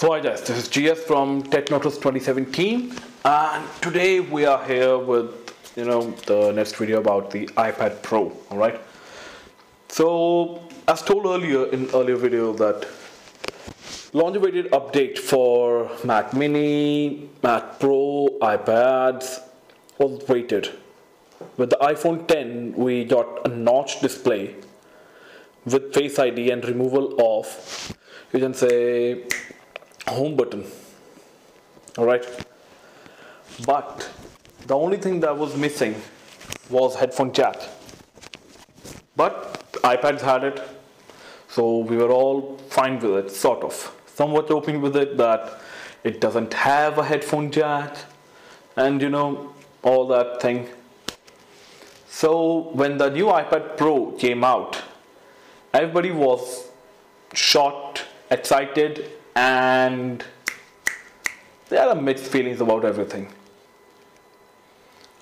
So hi guys, this is GS from TechNautilus 2017 and today we are here with you know the next video about the iPad Pro, alright? So as told earlier in earlier video that launch awaited update for Mac Mini, Mac Pro, iPads was waited. With the iPhone 10 we got a notch display with Face ID and removal of you can say home button. All right? But the only thing that was missing was headphone jack. But ipads had it so we were all fine with it sort of. Somewhat open with it that it doesn't have a headphone jack and you know all that thing. So when the new ipad pro came out everybody was shocked excited and there are mixed feelings about everything.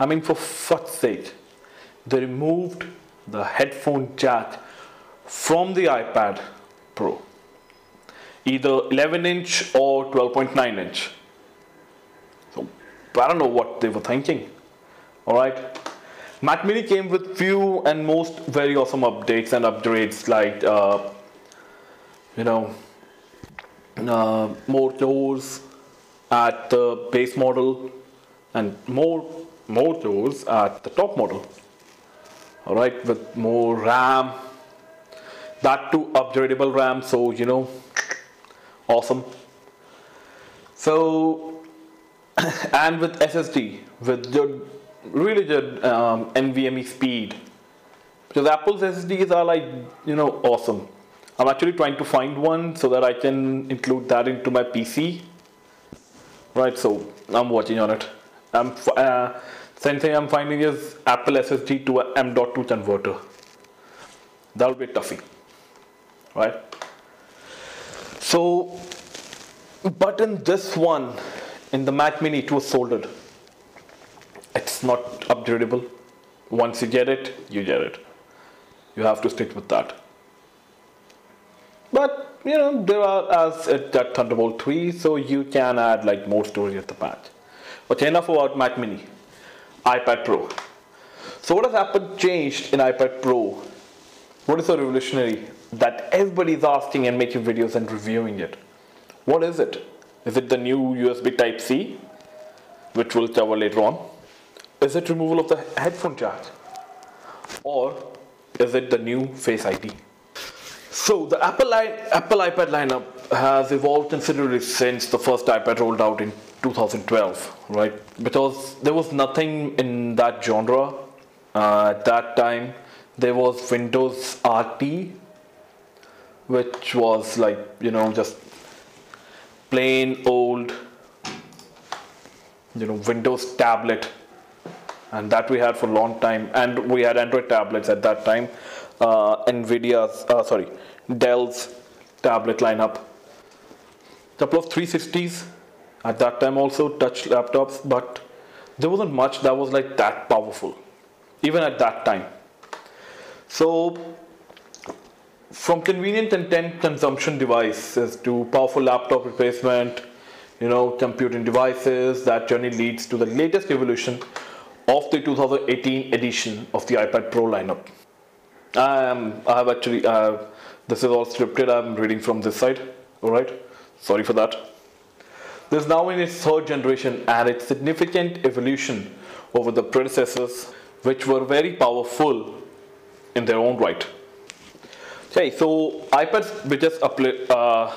I mean, for fuck's sake, they removed the headphone jack from the iPad Pro, either 11 inch or 12.9 inch. So I don't know what they were thinking. All right. Mac Mini came with few and most very awesome updates and upgrades like, uh, you know, uh, more doors at the base model and more more doors at the top model. All right with more ram. That too upgradable ram so you know awesome. So and with ssd with good really good um, nvme speed. Because apple's ssds are like you know awesome I'm actually trying to find one so that I can include that into my PC. Right, so I'm watching on it. I'm uh, same thing I'm finding is Apple SSD to a M.2 converter. That'll be toughy, right? So, but in this one, in the Mac Mini, it was soldered. It's not upgradable. Once you get it, you get it. You have to stick with that. But you know, there are as got Thunderbolt 3, so you can add like more storage at the back. Okay, enough about Mac Mini. iPad Pro. So what has Apple changed in iPad Pro? What is so revolutionary that everybody is asking and making videos and reviewing it? What is it? Is it the new USB Type-C, which we'll cover later on? Is it removal of the headphone jack? Or is it the new Face ID? So the Apple, Apple iPad lineup has evolved considerably since the first iPad rolled out in 2012, right? Because there was nothing in that genre uh, at that time. There was Windows RT, which was like you know just plain old, you know Windows tablet, and that we had for a long time. And we had Android tablets at that time uh, NVIDIA's, uh, sorry, Dell's tablet lineup. Couple of 360s at that time also, touch laptops, but there wasn't much that was like that powerful, even at that time. So, from convenient content consumption devices to powerful laptop replacement, you know, computing devices, that journey leads to the latest evolution of the 2018 edition of the iPad Pro lineup. Um, I have actually, uh, this is all scripted, I'm reading from this side, alright, sorry for that. This is now in its third generation and its significant evolution over the predecessors which were very powerful in their own right. Okay, so iPad's biggest, uh,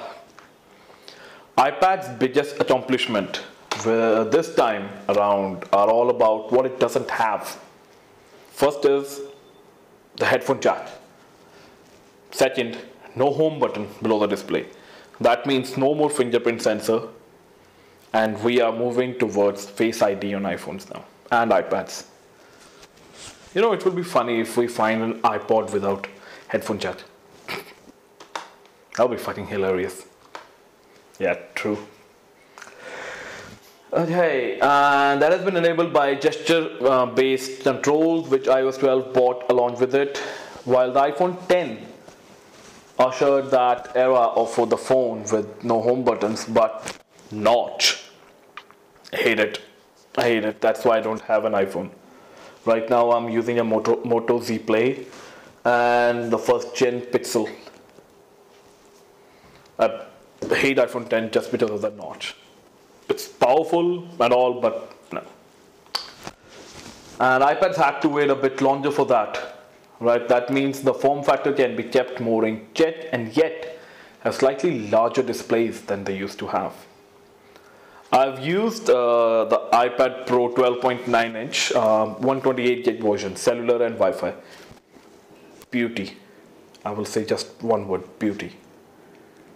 iPad's biggest accomplishment this time around are all about what it doesn't have. First is the headphone jack. Second, no home button below the display. That means no more fingerprint sensor and we are moving towards Face ID on iPhones now and iPads. You know, it will be funny if we find an iPod without headphone jack. That'll be fucking hilarious. Yeah, true. Okay, and that has been enabled by gesture-based uh, controls which iOS 12 brought along with it, while the iPhone 10 ushered that era of for the phone with no home buttons, but notch. Hate it. I hate it. That's why I don't have an iPhone. Right now I'm using a Moto, Moto Z Play and the first gen Pixel. I hate iPhone 10 just because of the notch. Powerful and all, but no. And iPads had to wait a bit longer for that. Right? That means the form factor can be kept more in check and yet have slightly larger displays than they used to have. I've used uh, the iPad Pro 12.9 inch, um, 128 gig version, cellular and Wi-Fi. Beauty. I will say just one word, beauty.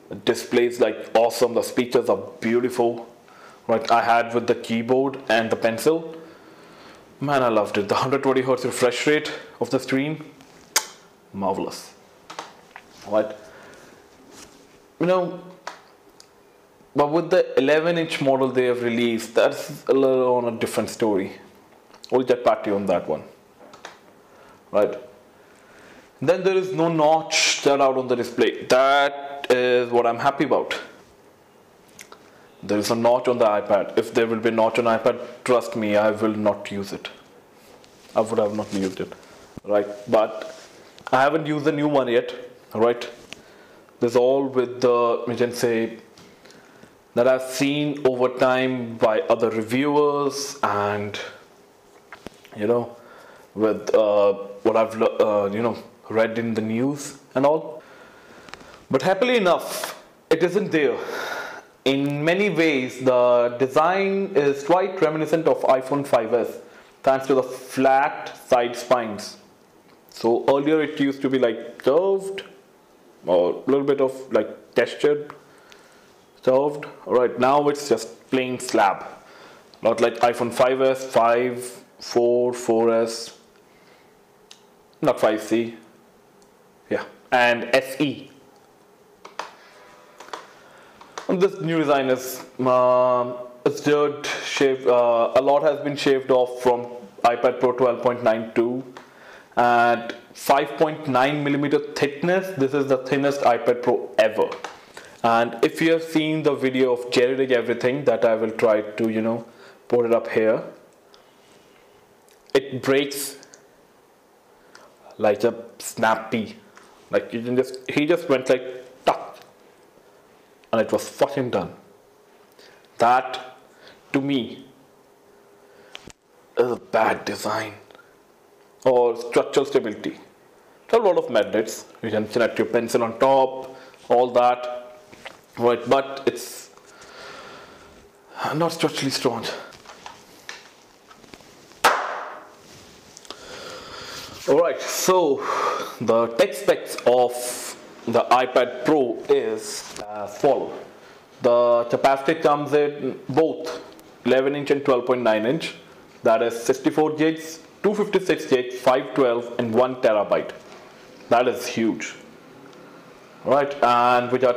The displays like awesome, the speakers are beautiful. Right, I had with the keyboard and the pencil. Man, I loved it. The 120 hertz refresh rate of the screen, marvelous. Right, you know, but with the 11 inch model they have released, that's a little on a different story. We'll get back to you on that one. Right. Then there is no notch that out on the display. That is what I'm happy about. There is a notch on the iPad. If there will be a notch on iPad, trust me, I will not use it. I would have not used it. Right. But I haven't used the new one yet. Right. This all with the, we can say, that I've seen over time by other reviewers and you know with uh, what I've uh, you know read in the news and all. But happily enough, it isn't there. In many ways, the design is quite reminiscent of iPhone 5s thanks to the flat side spines. So earlier it used to be like curved or a little bit of like textured curved. Alright, now it's just plain slab. Not like iPhone 5s, 5, 4, 4s, not 5C, yeah, and SE. And this new design is uh, it's dirt shaved. Uh, a lot has been shaved off from iPad Pro 12.92 at 5.9 millimeter thickness. This is the thinnest iPad Pro ever and if you have seen the video of Jerry everything that I will try to you know put it up here it breaks like a snappy like you can just he just went like and it was fucking done. That to me is a bad design or structural stability. There are a lot of magnets you can connect your pencil on top all that right but it's not structurally strong. All right so the tech specs of the ipad pro is as follow the capacity comes in both 11 inch and 12.9 inch. That is 64 gigs 256 gigs 512 and 1 terabyte. That is huge. Right and we got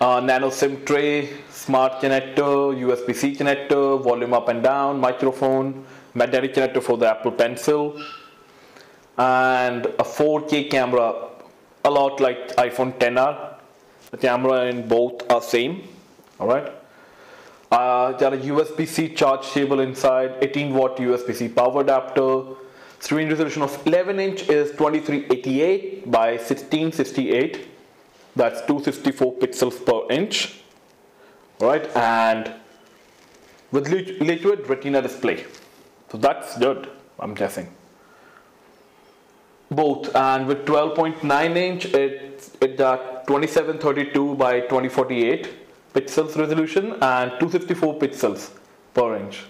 uh, nano SIM tray, smart connector, USB-C connector, volume up and down, microphone, magnetic connector for the Apple Pencil, and a 4K camera, a lot like iPhone 10R. The camera in both are same, all right. Uh, got a USB-C charge cable inside, 18 watt USB-C power adapter. Screen resolution of 11 inch is 2388 by 1668 that's 264 pixels per inch right and with liquid retina display so that's good I'm guessing both. And with 12.9 inch it it got 2732 by 2048 pixels resolution and 264 pixels per inch.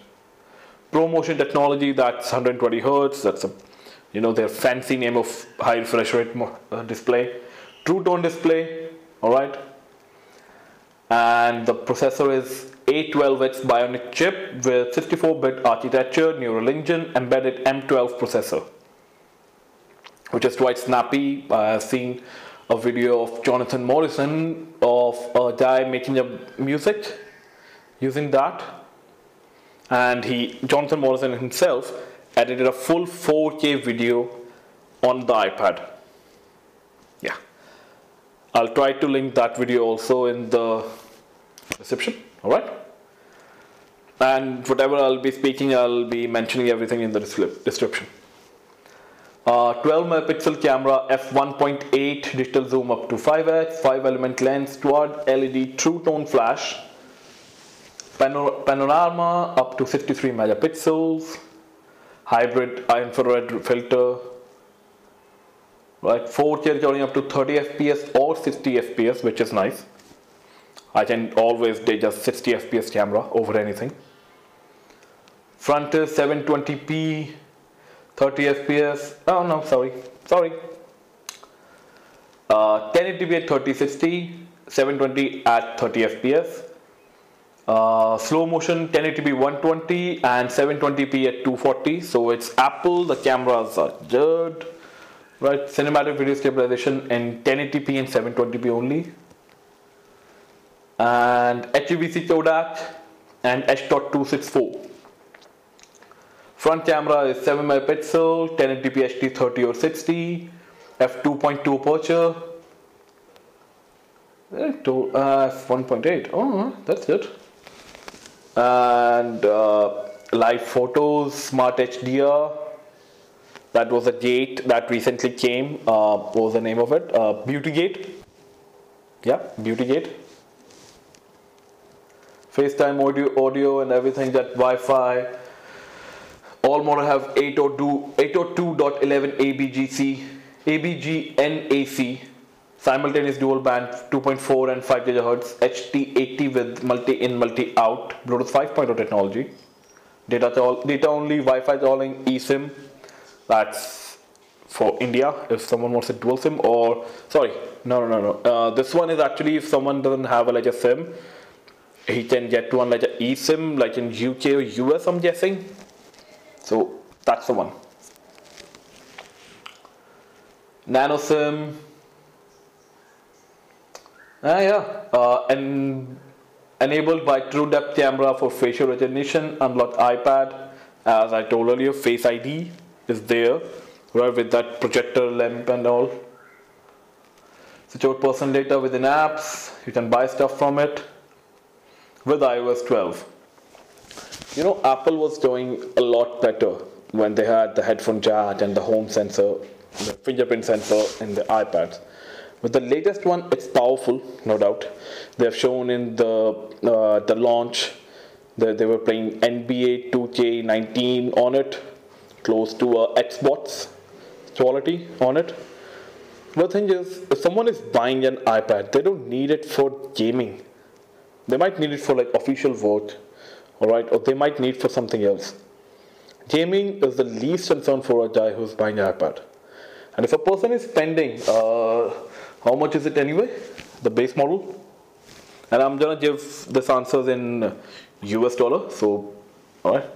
ProMotion technology that's 120 hertz that's a you know their fancy name of high refresh rate uh, display. True tone display, all right. And the processor is A12X Bionic chip with 64-bit architecture, neural engine, embedded M12 processor, which is quite snappy. I have seen a video of Jonathan Morrison of a guy making a music using that, and he Jonathan Morrison himself edited a full 4K video on the iPad Yeah, I'll try to link that video also in the description. All right. And whatever I'll be speaking, I'll be mentioning everything in the description. Uh, 12 megapixel camera, f1.8 digital zoom up to 5x, 5 element lens, quad LED true tone flash, Panor panorama up to 63 megapixels, hybrid infrared filter, right 4K recording up to 30 fps or 60 fps which is nice. I can always take just 60 fps camera over anything. Front is 720p 30 fps oh no sorry sorry. Uh, 1080p at 3060 720 at 30 fps uh, slow motion 1080p 120 and 720p at 240 so it's apple the cameras are good. Right cinematic video stabilization in 1080p and 720p only. And HEVC codec and H.264 front camera is 7 megapixel 1080p HD 30 or 60 f2.2 aperture uh, f1.8 oh that's it. and uh, live photos smart HDR that was a gate that recently came. Uh, what was the name of it? Uh, Beauty Gate. Yeah, Beauty Gate. FaceTime audio, audio and everything that Wi-Fi. All model have 802, 802.11 ABGC, ABGNAC, simultaneous dual band 2.4 and 5 GHz, HT80 with multi in multi out, Bluetooth 5.0 technology, data, data only, Wi-Fi calling, eSIM, that's for India if someone wants a dual SIM or sorry no no no no. Uh, this one is actually if someone doesn't have a, like a SIM he can get one like a eSIM like in UK or US I'm guessing so that's the one. Nano SIM ah yeah. Uh, and enabled by true depth camera for facial recognition unlock iPad. As I told earlier face ID is there right with that projector lamp and all. Out personal data within apps. You can buy stuff from it. With iOS 12 you know Apple was doing a lot better when they had the headphone jack and the home sensor the fingerprint sensor in the iPads with the latest one it's powerful no doubt they have shown in the uh, the launch that they were playing NBA 2K19 on it close to a Xbox quality on it. The thing is, if someone is buying an iPad, they don't need it for gaming. They might need it for like official work, alright, or they might need for something else. Gaming is the least concern for a guy who's buying an iPad. And if a person is spending, uh, how much is it anyway? The base model? And I'm gonna give this answers in US dollar, so alright.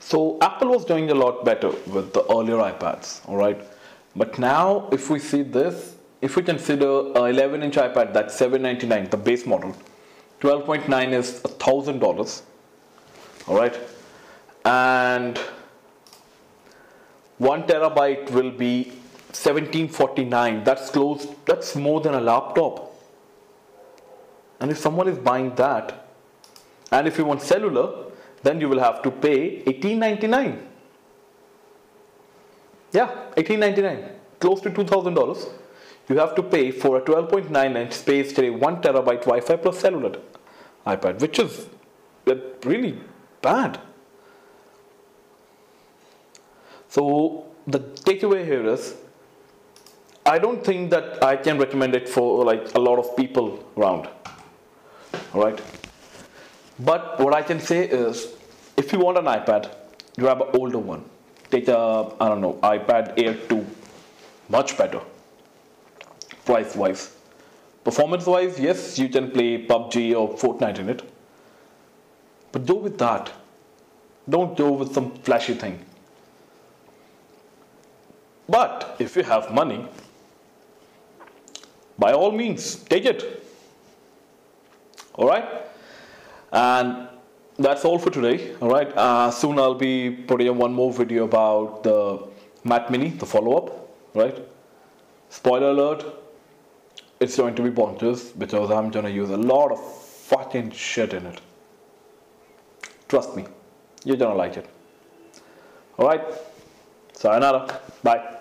So Apple was doing a lot better with the earlier iPads, all right. But now, if we see this, if we consider a 11-inch iPad, that's 799, the base model. 12.9 is a thousand dollars, all right, and one terabyte will be 1749. That's close. That's more than a laptop. And if someone is buying that, and if you want cellular, then you will have to pay 18.99 yeah 18.99 close to $2000 you have to pay for a 12.9 inch space gray 1 terabyte Wi-Fi plus cellular iPad which is really bad so the takeaway here is I don't think that I can recommend it for like a lot of people around all right but what I can say is, if you want an iPad, grab an older one. Take a, I don't know, iPad Air 2. Much better. Price wise. Performance wise, yes, you can play PUBG or Fortnite in it. But go with that. Don't go with some flashy thing. But if you have money, by all means, take it. Alright? And that's all for today. All right. Uh, soon I'll be putting up one more video about the Mac Mini, the follow-up. Right. Spoiler alert. it's going to be bonkers because I'm gonna use a lot of fucking shit in it. Trust me, you're gonna like it. Alright, sayonara, bye.